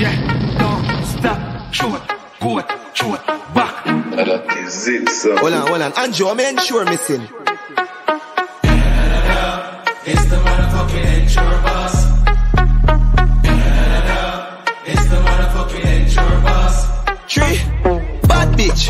yeah, don't stop, short, good, short, back. That is it, so. Hold on, hold on. Andrew, I'm ensure missing. It's the motherfucking intro boss. It's the motherfucking intro boss. Three, bad bitch.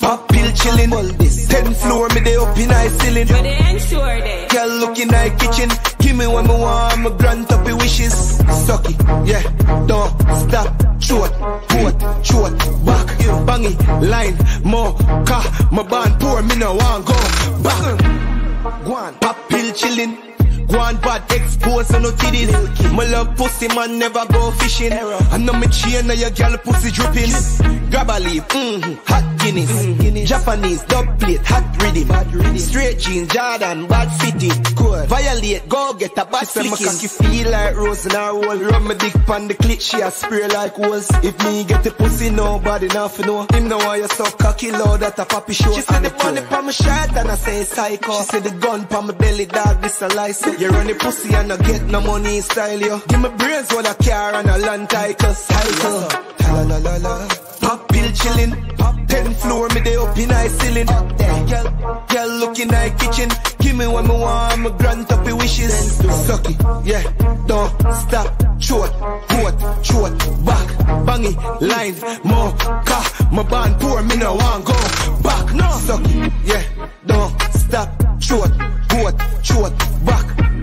Pop pill chillin'. All this. Ten floor, me dey up in high ceiling. But they ensure they. Girl look in my kitchen. Give me what me want, me grant up your wishes. Suck it, yeah. Don't stop. Short, port, short, back, bang it, line, more, car, my band poor, me no want go back. Go pop pill chillin'. Go on bad, expose on no titties. My love pussy man never go fishing. I know me chain, now your girl pussy dripping. Grab a leaf, mm hot Guinness. Japanese, dub plate, hot rhythm. Straight jeans, Jordan, bad fitting. Violate, go get a bad flicking. My cocky feel like rose in her roll. Rub my dick pan the clit, she a spray like holes. If me get the pussy, nobody nothing know. Him know why you so cocky, low that a poppy show. She said the money pa my shirt and I say psycho. She said the gun pa my belly, dog, this a license. You run the pussy and I get no money style, yo. Give me brains what a car and a land title, cycle. La la la la. Pop pill chillin'. Ten floor, me dey up in high ceiling. Girl, girl look in my kitchen. Give me what me want, me grant up your wishes. Suck it, yeah. Don't stop. Short, coat, short, back, bangy, line, more, car. My band poor, me no want go back. No, suck it, yeah. Don't stop. Short, coat, short, back,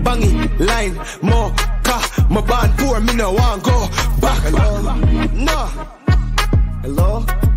bangy, line, more, car. My band poor, me no want go back. Hello, no. Hello.